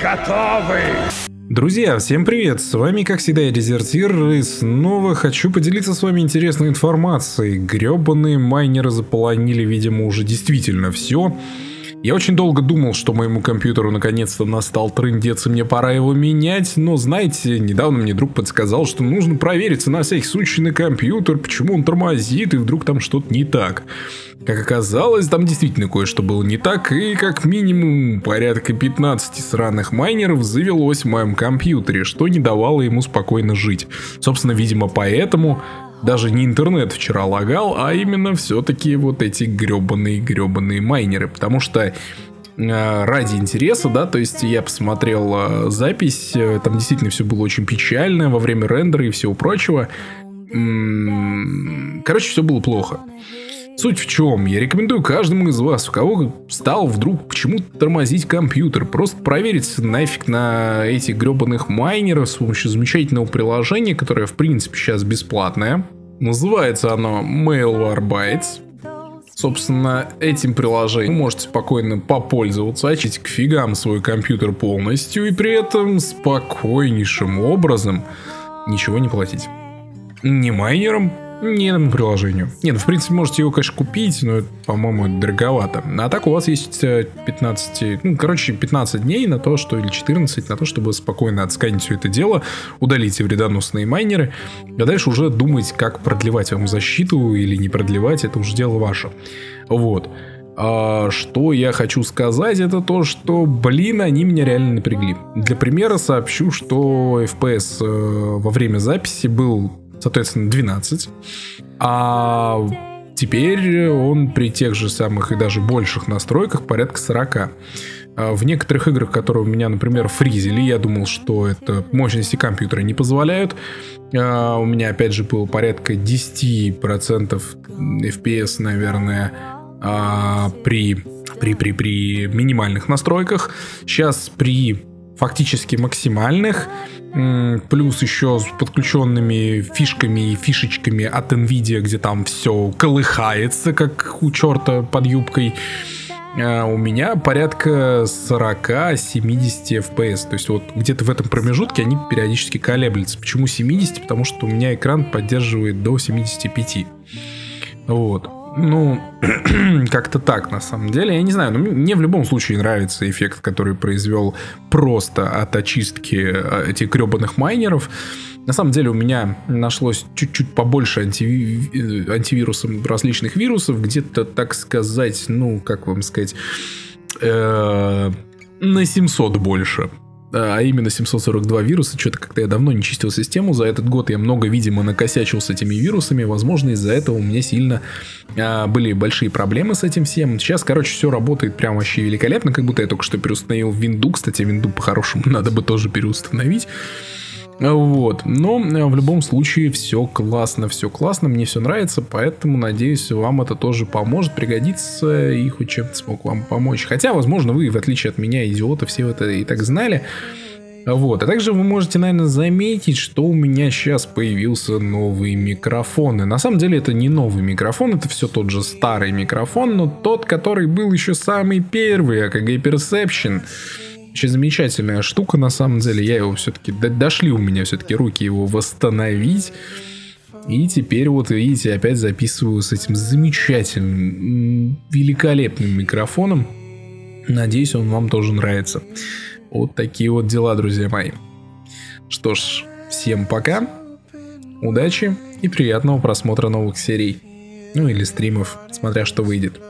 готовы! Друзья, всем привет! С вами, как всегда, я Дезертир, и снова хочу поделиться с вами интересной информацией. Гребаные майнеры заполонили, видимо, уже действительно все. Я очень долго думал, что моему компьютеру наконец-то настал трындец, и мне пора его менять, но, знаете, недавно мне друг подсказал, что нужно провериться на всякий случай на компьютер, почему он тормозит, и вдруг там что-то не так. Как оказалось, там действительно кое-что было не так, и как минимум порядка 15 сраных майнеров завелось в моем компьютере, что не давало ему спокойно жить. Собственно, видимо, поэтому даже не интернет вчера лагал, а именно все-таки вот эти гребаные-гребаные майнеры. Потому что э, ради интереса, да, то есть я посмотрел э, запись, э, там действительно все было очень печально во время рендера и всего прочего. Короче, все было плохо. Суть в чем? Я рекомендую каждому из вас, у кого стал вдруг почему-то тормозить компьютер, просто проверить нафиг на этих гребаных майнеров с помощью замечательного приложения, которое в принципе сейчас бесплатное. Называется оно Mailware Bytes. Собственно, этим приложением вы можете спокойно попользоваться, очить к фигам свой компьютер полностью и при этом спокойнейшим образом ничего не платить. Ни майнерам, не этому приложению. Нет, ну, в принципе, можете его, конечно, купить, но, по-моему, дороговато. А так у вас есть 15, э, ну, короче, 15 дней на то, что, или 14, на то, чтобы спокойно отсканить все это дело, удалите вредоносные майнеры, а дальше уже думать, как продлевать вам защиту или не продлевать, это уже дело ваше. Вот. А что я хочу сказать, это то, что, блин, они меня реально напрягли. Для примера сообщу, что FPS э, во время записи был соответственно, 12. А теперь он при тех же самых и даже больших настройках порядка 40. А в некоторых играх, которые у меня, например, фризили, я думал, что это мощности компьютера не позволяют. А у меня, опять же, было порядка 10% FPS, наверное, а при, при, при, при минимальных настройках. Сейчас при фактически максимальных плюс еще с подключенными фишками и фишечками от Nvidia, где там все колыхается, как у черта под юбкой. А у меня порядка 40-70 FPS. То есть вот где-то в этом промежутке они периодически колеблются. Почему 70? Потому что у меня экран поддерживает до 75. Вот. Ну, как-то так, на самом деле. Я не знаю, но мне в любом случае нравится эффект, который произвел просто от очистки э, этих гребаных майнеров. На самом деле у меня нашлось чуть-чуть побольше антиви... Э, антивирусов, различных вирусов, где-то, так сказать, ну, как вам сказать, э, на 700 больше а именно 742 вируса. Что-то как-то я давно не чистил систему. За этот год я много, видимо, накосячил с этими вирусами. Возможно, из-за этого у меня сильно а, были большие проблемы с этим всем. Сейчас, короче, все работает прям вообще великолепно, как будто я только что переустановил винду. Кстати, винду по-хорошему надо бы тоже переустановить. Вот. Но э, в любом случае все классно, все классно, мне все нравится, поэтому надеюсь, вам это тоже поможет, пригодится и хоть чем-то смог вам помочь. Хотя, возможно, вы, в отличие от меня, идиота, все это и так знали. Вот, а также вы можете, наверное, заметить, что у меня сейчас появился новый микрофон. И на самом деле это не новый микрофон, это все тот же старый микрофон, но тот, который был еще самый первый, AKG Perception. Очень замечательная штука, на самом деле. Я его все-таки... Дошли у меня все-таки руки его восстановить. И теперь вот, видите, опять записываю с этим замечательным, великолепным микрофоном. Надеюсь, он вам тоже нравится. Вот такие вот дела, друзья мои. Что ж, всем пока, удачи и приятного просмотра новых серий. Ну или стримов, смотря что выйдет.